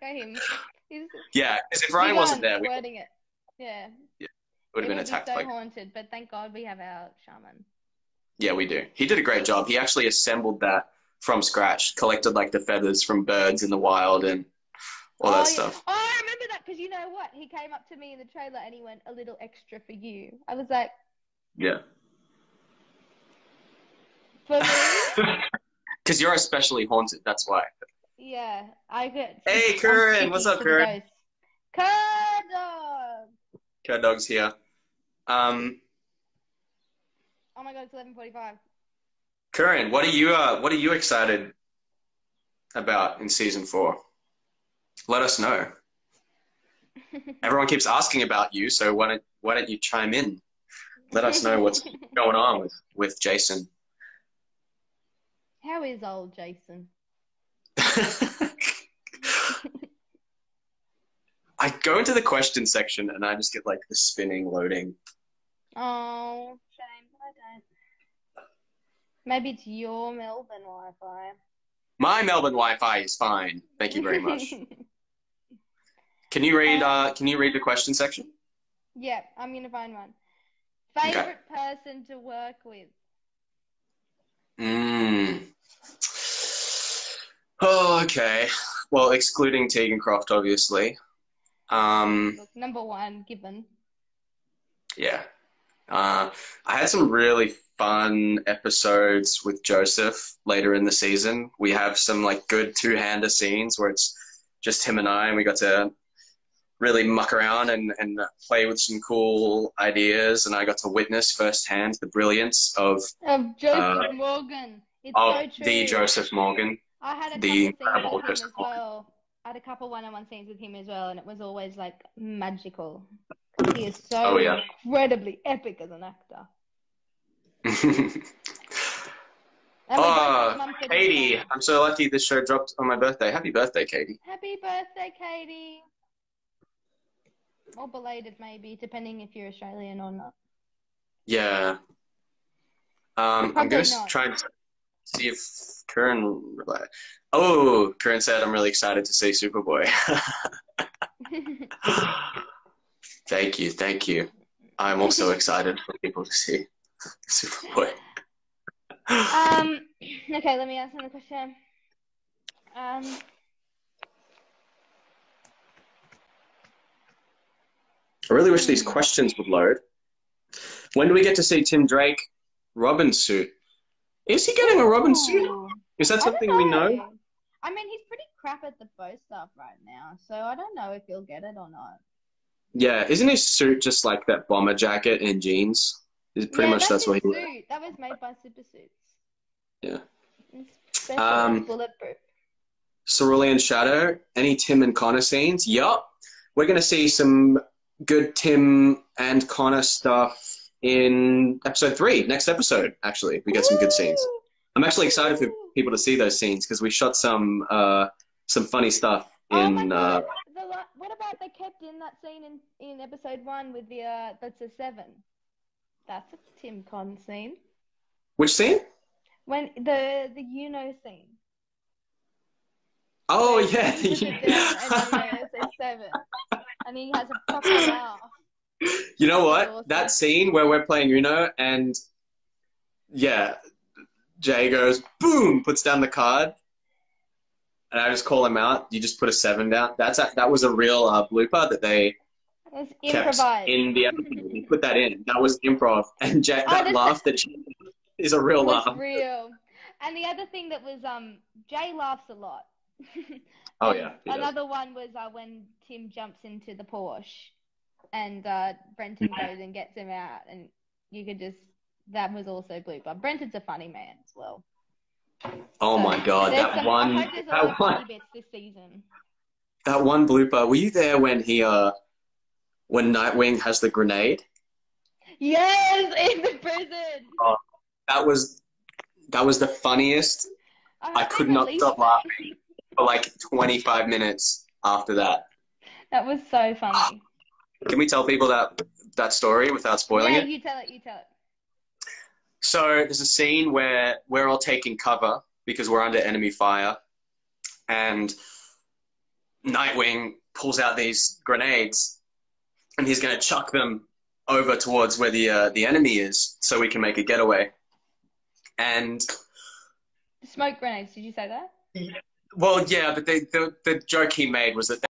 him. [laughs] He's yeah, because if Ryan wasn't there, we wording it. Yeah. would have been attacked be so by. haunted, but thank God we have our shaman. Yeah, we do. He did a great job. He actually assembled that from scratch, collected like the feathers from birds in the wild and all that oh, yeah. stuff. Oh, I remember that because you know what? He came up to me in the trailer and he went, "A little extra for you." I was like, Yeah. "For me." [laughs] Because you're especially haunted, that's why. Yeah, I get. Hey, Curran, what's up, Curran? Curran. Cat Dog's here. Um, Oh my God, it's eleven forty-five. Curran, what are you uh, what are you excited about in season four? Let us know. [laughs] Everyone keeps asking about you, so why don't why don't you chime in? Let us know what's [laughs] going on with with Jason. How is old Jason? [laughs] I go into the question section and I just get like the spinning loading. Oh, shame. I don't. Maybe it's your Melbourne Wi-Fi. My Melbourne Wi-Fi is fine. Thank you very much. [laughs] Can you read uh can you read the question section? yeah, I'm gonna find one. Okay. Favorite person to work with? Mm. Oh, okay. Well, excluding Teagan Croft, obviously. Um, Look, number one, given. Yeah. Uh, I had some really fun episodes with Joseph later in the season. We have some like good two-hander scenes where it's just him and I, and we got to really muck around and, and play with some cool ideas. And I got to witness firsthand the brilliance of Of Joseph Morgan. It's of so the Joseph Morgan. I had a the incredible scenes with him Joseph Morgan. well. I had a couple one-on-one scenes with him as well, and it was always like magical. He is so Oh, yeah. incredibly epic as an actor. Oh, have Mumford and Katie, I'm so lucky this show dropped on my birthday. Happy birthday, Katie. Happy birthday, Katie. Or belated, maybe, depending if you're Australian or not. Yeah. Um, I'm going to try and see if Karen. Oh, Karen said I'm really excited to see Superboy. [laughs] thank you, thank you. I'm also [laughs] excited for people to see Superboy. um. Okay, let me ask another question. Um. I really wish these questions would load. When do we get to see Tim Drake Robin suit? Is he getting a Robin suit? Is that something we know? I mean, he's pretty crap at the bow stuff right now, so I don't know if he'll get it or not. Yeah, isn't his suit just like that bomber jacket and jeans? Is pretty yeah, much that's his what he. suit. That was made by Super Suits. Yeah. Special, Um, bulletproof. Cerulean Shadow. Any Tim and Connor scenes? Yup. We're gonna see some good Tim and Connor stuff in episode three. Next episode, actually, we get some good scenes. I'm actually excited for people to see those scenes because we shot some uh, some funny stuff Oh in. Uh, The, what about they kept in that scene in, in episode one with the uh, that's a seven. That's a Tim Con scene. which scene? When the the you know scene. Oh yeah. he puts it [laughs] down and you know, it seven, and he has a proper laugh. You know what? Awesome. That scene where we're playing Uno and yeah, Jay goes boom, puts down the card, and I just call him out. You just put a seven down. That's a, that was a real uh, blooper that they kept in the episode. He put that in. That was improv, and Jay, Oh, that that's- laugh that is a real laugh. real. And the other thing that was um Jay laughs a lot. Oh [laughs] yeah, he does. Another one was uh, when Tim jumps into the Porsche, and uh, Brenton goes and gets him out, and you could just that was also blooper. Brenton's a funny man as well. Oh So, my god, that some- one, I hope there's a lot that one, bits this season. that one blooper. Were you there when he uh, when Nightwing has the grenade? Yes, in the prison. That was that was the funniest. I they could not stop laughing for like 25 minutes after that. That was so funny. [sighs] [laughs] Can we tell people that that story without spoiling yeah, it? you tell it. You tell it. So there's a scene where we're all taking cover because we're under enemy fire, and Nightwing pulls out these grenades, and he's going to chuck them over towards where the uh, the enemy is, so we can make a getaway. And Smoke grenades. Did you say that? well, yeah, but they, the the joke he made was that.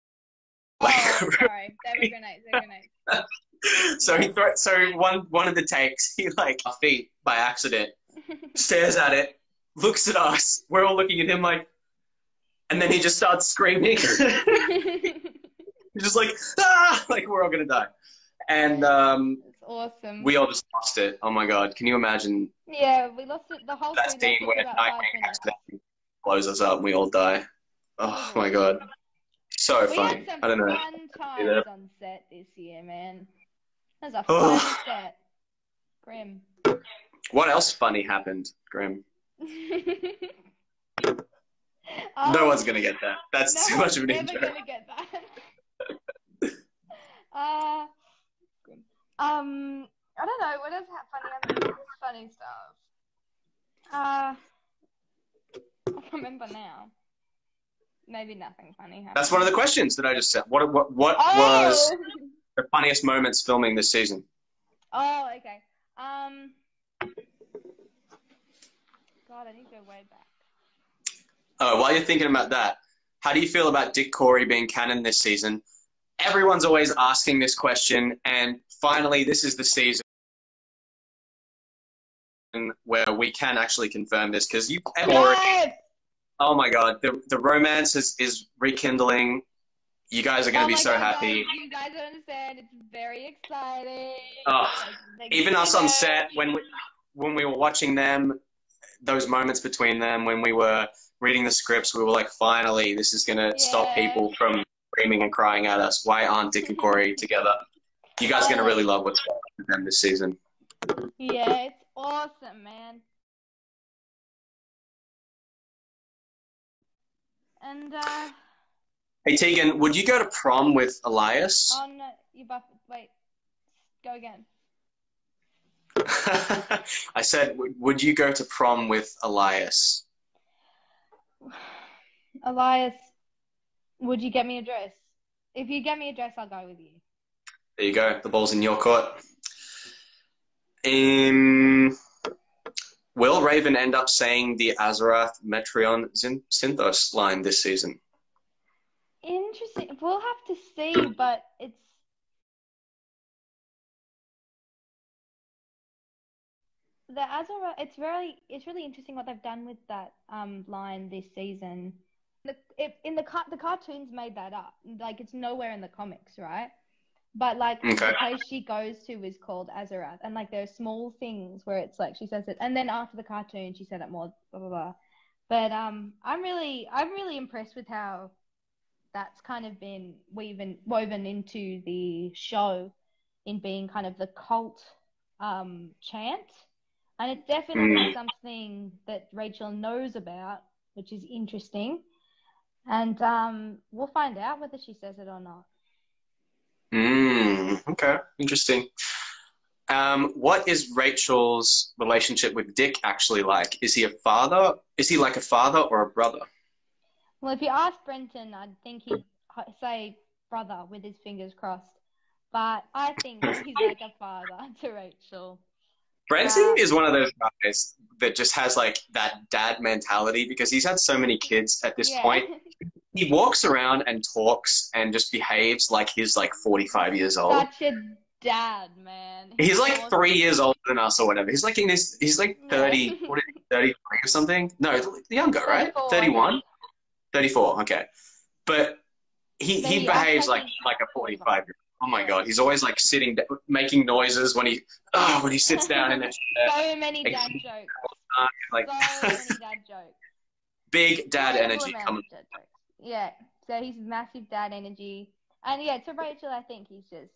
Oh, sorry. They were grenades. They were grenades. so he throw, so one one of the takes he like our feet by accident [laughs] stares at it looks at us we're all looking at him like and then he just starts screaming. He's [laughs] just like ah! Like we're all gonna die. And um, awesome. we all just lost it. Oh my god. Can you imagine? Yeah, we lost it. The whole that scene lost it where for about five Nightwing accidentally blows us up and we all die. Oh my god so We funny I don't know fun Yeah. times on set this year, man. That was a Oh. fun set. Grim. what else funny happened Grim [laughs] no Um, one's gonna get that that's no too much of an one's intro never gonna get that. [laughs] uh, um, I don't know. What else happened? Funny, funny stuff. Uh, I remember now. Maybe nothing funny happened. That's one of the questions that I just said. What what what Oh! was the funniest moments filming this season? Oh, okay. Um. God, I need to go way back. Oh, while you're thinking about that, how do you feel about Dick Kory being canon this season? everyone's always asking this question, and finally, this is the season where we can actually confirm this because you. Yes! Oh my god, the the romance is is rekindling. You guys are going to Oh be so God, happy. you guys don't understand. It's very exciting. Oh, Like, Even us on set when we when we were watching them, those moments between them when we were reading the scripts, we were like, finally, this is going to stop people from screaming and crying at us. Why aren't Dick and Kory [laughs] together? You guys are going to oh. really love what's going on with them this season. Yeah, it's awesome, man. And uh, Hey Teagan, would you go to prom with Elias? on you buff. Wait, go again. [laughs] I said, would- would you go to prom with Elias? [sighs] Elias, would you get me a dress? If you get me a dress, I'll go with you. There you go. The ball's in your court. Um, will Raven end up saying the Azarath Metrion Zinthos line this season? Interesting. We'll have to see, [clears throat] but it's the Azura. It's really, it's really interesting what they've done with that um line this season. The it, in the the cartoons made that up. Like it's nowhere in the comics, right? But like Okay. the place she goes to is called Azarath, and like there are small things where it's like she says it, and then after the cartoon she said it more, blah blah blah. But um, I'm really, I'm really impressed with how that's kind of been woven woven into the show in being kind of the cult um, chant, and it's definitely Mm. something that Rachel knows about, which is interesting. And um, we'll find out whether she says it or not. Mm, okay, interesting. Um, what is Rachel's relationship with Dick actually like? Is he a father? Is he like a father or a brother? Well, if you ask Brenton, I'd think he'd say brother with his fingers crossed. But I think he's [laughs] like a father to Rachel. Brenton Yeah. is one of those guys that just has like that dad mentality because he's had so many kids at this Yeah. point. [laughs] He walks around and talks and just behaves like he's like 45 years old. Such a dad, man. He's like awesome. three years older than us or whatever. He's like in his, he's like Yeah. 30, what is he, 33 or something? No, the younger, right? 34, 31? 34, okay. But he, he behaves like like a 45 year old. Oh my god, he's always like sitting, making noises when he, oh, when he sits down in the chair. [laughs] So many dad jokes. [laughs] Like So many dad jokes. big dad energy coming. jokes. Yeah. So he's massive dad energy. And yeah, to Rachel, I think he's just.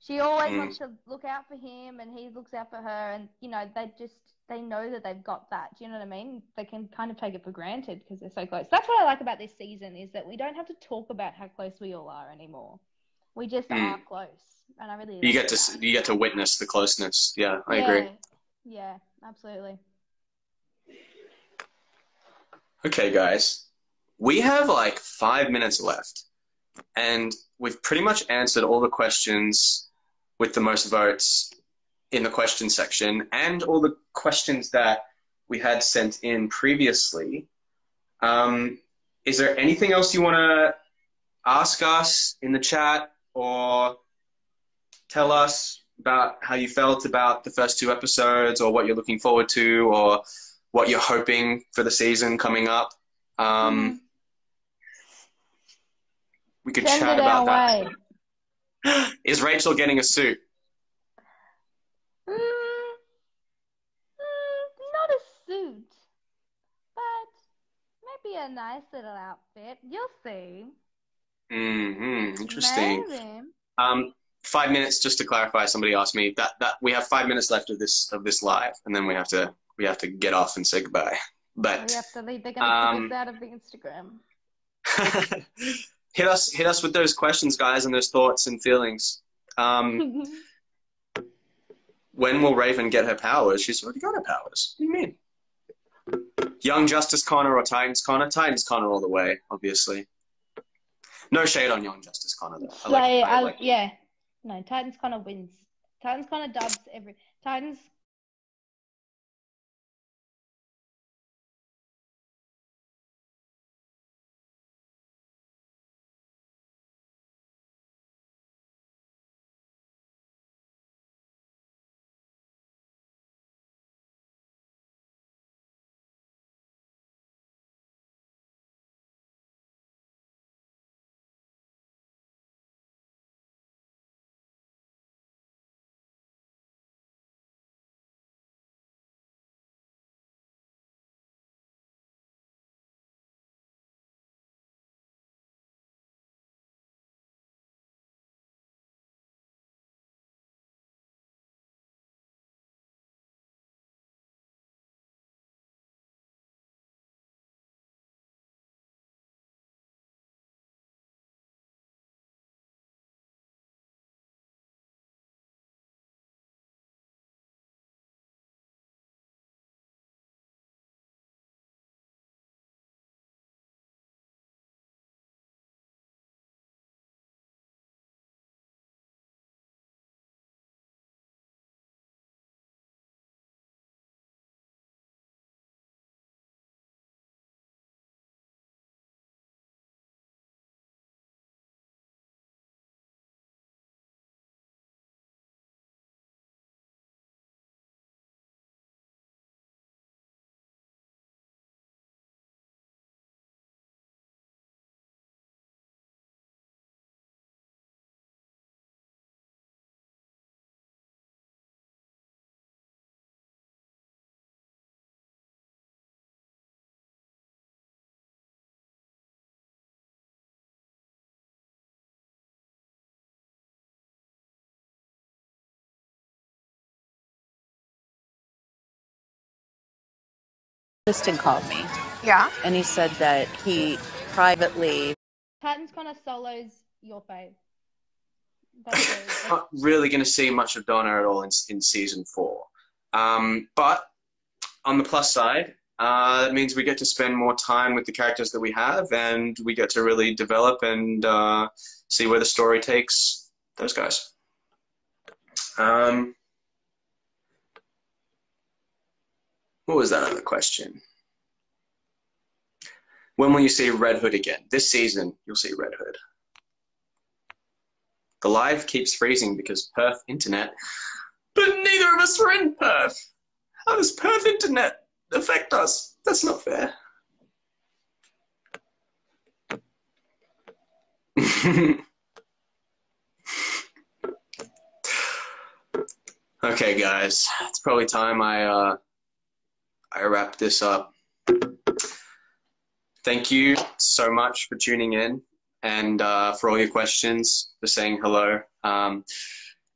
She always Mm. wants to look out for him, and he looks out for her, and you know they just they know that they've got that. Do you know what I mean? They can kind of take it for granted because they're so close. That's what I like about this season is that we don't have to talk about how close we all are anymore. We just Mm. are close, and I really You get to that. you get to witness the closeness. Yeah, I yeah. agree. Yeah, absolutely. Okay, guys, we have like five minutes left, and we've pretty much answered all the questions with the most votes in the question section, and all the questions that we had sent in previously. Um, is there anything else you want to ask us in the chat or tell us about how you felt about the first two episodes, or what you're looking forward to, or what you're hoping for the season coming up. Um, we could Send chat about that. way. [laughs] Is Rachel getting a suit? Mm, mm, not a suit, but maybe a nice little outfit. You'll see. hmm Interesting. Maybe. Um, five minutes just to clarify. Somebody asked me that that we have five minutes left of this of this live, and then we have to we have to get off and say goodbye. But We have to leave. They're gonna Um, out of the Instagram. [laughs] hit us hit us with those questions, guys, and those thoughts and feelings. Um, [laughs] when will Raven get her powers? She's already got her powers. What do you mean? Young Justice Connor or Titans Connor? Titans Connor all the way, obviously. No shade on Young Justice Connor though. I like, I I- like yeah. No, Titans Connor wins. Titans Connor dubs every. Titans Tristan called me Yeah. and he said that he privately Titans of solos your fave. That's [laughs] it. Not really going to see much of Donna at all in, in season four. Um, but on the plus side, uh, it means we get to spend more time with the characters that we have, and we get to really develop and uh, see where the story takes those guys. Um, what was that other question? When will you see Red Hood again? This season, you'll see Red Hood. The live keeps freezing because Perth internet. But neither of us are in Perth. How does Perth internet affect us? That's not fair. [laughs] okay, guys, it's probably time I uh, I wrap this up. Thank you so much for tuning in and uh, for all your questions, for saying hello, um,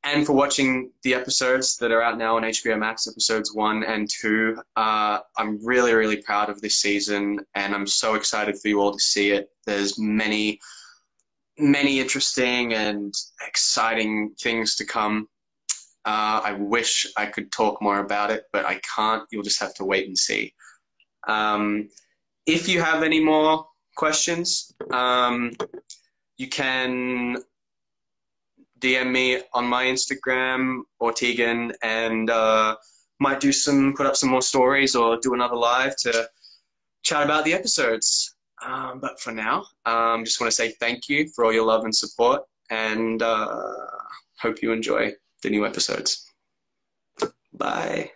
and for watching the episodes that are out now on HBO Max, episodes one and two. Uh, I'm really, really proud of this season, and I'm so excited for you all to see it. There's many, many interesting and exciting things to come. Uh, I wish I could talk more about it, but I can't. You'll just have to wait and see. Um, if you have any more questions, um, you can DM me on my Instagram or Teagan, and uh, might do some, put up some more stories or do another live to chat about the episodes. Um, but for now, um, just want to say thank you for all your love and support, and uh, hope you enjoy the new episodes. Bye.